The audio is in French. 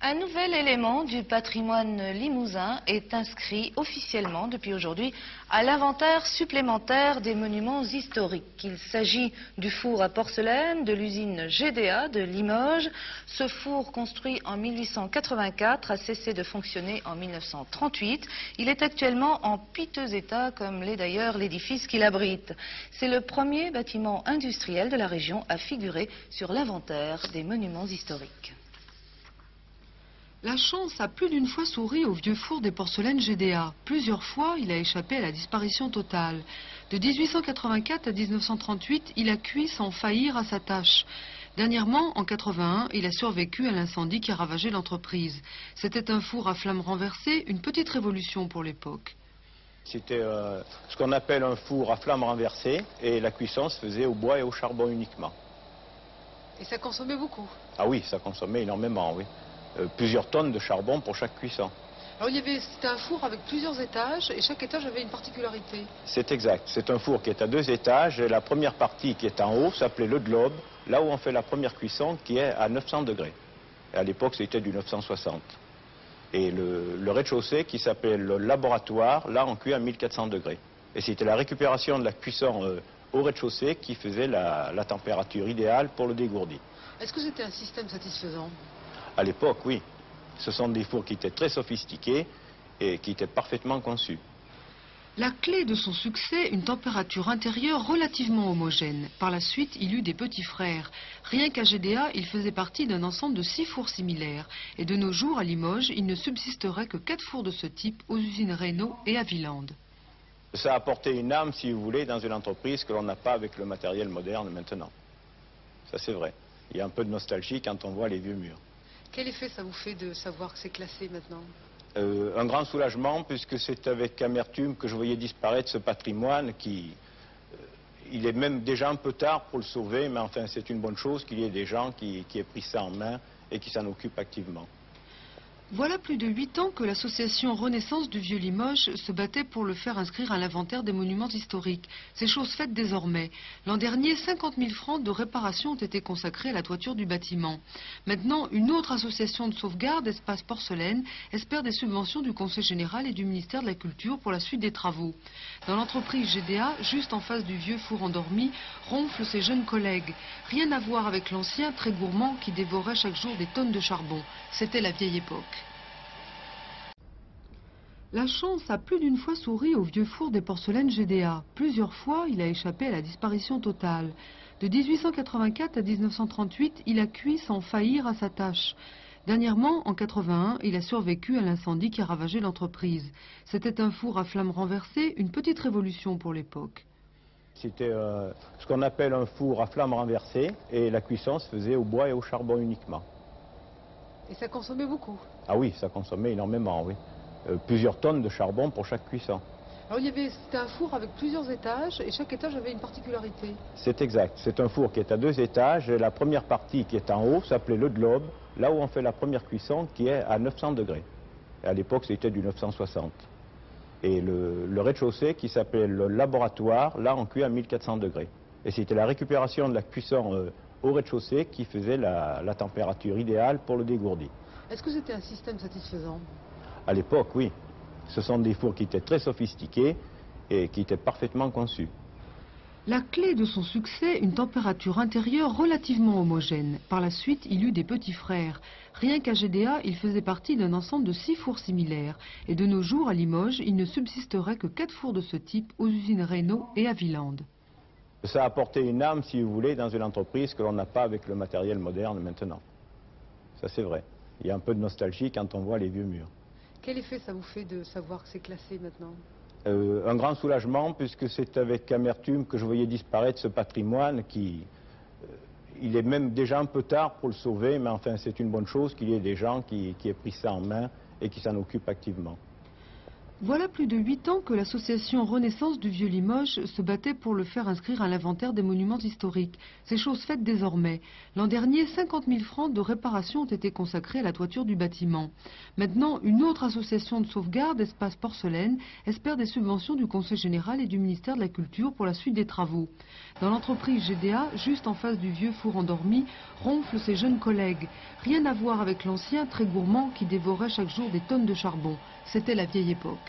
Un nouvel élément du patrimoine limousin est inscrit officiellement depuis aujourd'hui à l'inventaire supplémentaire des monuments historiques. Il s'agit du four à porcelaine de l'usine GDA de Limoges. Ce four, construit en 1884, a cessé de fonctionner en 1938. Il est actuellement en piteux état, comme l'est d'ailleurs l'édifice qu'il abrite. C'est le premier bâtiment industriel de la région à figurer sur l'inventaire des monuments historiques. La chance a plus d'une fois souri au vieux four des porcelaines GDA. Plusieurs fois, il a échappé à la disparition totale. De 1884 à 1938, il a cuit sans faillir à sa tâche. Dernièrement, en 81, il a survécu à l'incendie qui a ravagé l'entreprise. C'était un four à flammes renversées, une petite révolution pour l'époque. C'était euh, ce qu'on appelle un four à flammes renversées et la cuisson se faisait au bois et au charbon uniquement. Et ça consommait beaucoup Ah oui, ça consommait énormément, oui. Euh, plusieurs tonnes de charbon pour chaque cuisson. Alors il y avait, c'était un four avec plusieurs étages et chaque étage avait une particularité. C'est exact. C'est un four qui est à deux étages et la première partie qui est en haut s'appelait le globe, là où on fait la première cuisson qui est à 900 degrés. Et à l'époque c'était du 960. Et le, le rez-de-chaussée qui s'appelle le laboratoire, là on cuit à 1400 degrés. Et c'était la récupération de la cuisson euh, au rez-de-chaussée qui faisait la, la température idéale pour le dégourdi. Est-ce que c'était un système satisfaisant? À l'époque, oui. Ce sont des fours qui étaient très sophistiqués et qui étaient parfaitement conçus. La clé de son succès, une température intérieure relativement homogène. Par la suite, il eut des petits frères. Rien qu'à GDA, il faisait partie d'un ensemble de six fours similaires. Et de nos jours, à Limoges, il ne subsisterait que quatre fours de ce type aux usines Renault et à Villande. Ça a apporté une âme, si vous voulez, dans une entreprise que l'on n'a pas avec le matériel moderne maintenant. Ça, c'est vrai. Il y a un peu de nostalgie quand on voit les vieux murs. Quel effet ça vous fait de savoir que c'est classé maintenant Euh, un grand soulagement, puisque c'est avec amertume que je voyais disparaître ce patrimoine qui... euh, il est même déjà un peu tard pour le sauver, mais enfin, c'est une bonne chose qu'il y ait des gens qui, qui aient pris ça en main et qui s'en occupent activement. Voilà plus de huit ans que l'association Renaissance du Vieux Limoges se battait pour le faire inscrire à l'inventaire des monuments historiques. C'est chose faite désormais. L'an dernier, 50 000 francs de réparation ont été consacrés à la toiture du bâtiment. Maintenant, une autre association de sauvegarde, Espace Porcelaine, espère des subventions du Conseil général et du ministère de la Culture pour la suite des travaux. Dans l'entreprise GDA, juste en face du vieux four endormi, ronflent ses jeunes collègues. Rien à voir avec l'ancien, très gourmand, qui dévorait chaque jour des tonnes de charbon. C'était la vieille époque. La chance a plus d'une fois souri au vieux four des porcelaines GDA. Plusieurs fois, il a échappé à la disparition totale. De 1884 à 1938, il a cuit sans faillir à sa tâche. Dernièrement, en 81, il a survécu à l'incendie qui a ravagé l'entreprise. C'était un four à flammes renversées, une petite révolution pour l'époque. C'était euh, ce qu'on appelle un four à flammes renversées et la cuisson se faisait au bois et au charbon uniquement. Et ça consommait beaucoup? Ah oui, ça consommait énormément, oui. Euh, plusieurs tonnes de charbon pour chaque cuisson. Alors il y avait, c'était un four avec plusieurs étages et chaque étage avait une particularité. C'est exact. C'est un four qui est à deux étages et la première partie qui est en haut s'appelait le globe, là où on fait la première cuisson qui est à 900 degrés. Et à l'époque, c'était du 960. Et le, le rez-de-chaussée qui s'appelait le laboratoire, là on cuit à 1400 degrés. Et c'était la récupération de la cuisson euh, au rez-de-chaussée qui faisait la, la température idéale pour le dégourdi. Est-ce que c'était un système satisfaisant? À l'époque, oui. Ce sont des fours qui étaient très sophistiqués et qui étaient parfaitement conçus. La clé de son succès, une température intérieure relativement homogène. Par la suite, il eut des petits frères. Rien qu'à GDA, il faisait partie d'un ensemble de six fours similaires. Et de nos jours, à Limoges, il ne subsisterait que quatre fours de ce type aux usines Renault et à Villande. Ça a apporté une âme, si vous voulez, dans une entreprise que l'on n'a pas avec le matériel moderne maintenant. Ça, c'est vrai. Il y a un peu de nostalgie quand on voit les vieux murs. Quel effet ça vous fait de savoir que c'est classé maintenant Euh, un grand soulagement, puisque c'est avec amertume que je voyais disparaître ce patrimoine qui... euh, il est même déjà un peu tard pour le sauver, mais enfin, c'est une bonne chose qu'il y ait des gens qui, qui aient pris ça en main et qui s'en occupent activement. Voilà plus de huit ans que l'association Renaissance du Vieux Limoges se battait pour le faire inscrire à l'inventaire des monuments historiques. C'est chose faite désormais. L'an dernier, 50 000 francs de réparation ont été consacrés à la toiture du bâtiment. Maintenant, une autre association de sauvegarde, Espace Porcelaine, espère des subventions du Conseil général et du ministère de la Culture pour la suite des travaux. Dans l'entreprise GDA, juste en face du vieux four endormi, ronflent ses jeunes collègues. Rien à voir avec l'ancien, très gourmand, qui dévorait chaque jour des tonnes de charbon. C'était la vieille époque.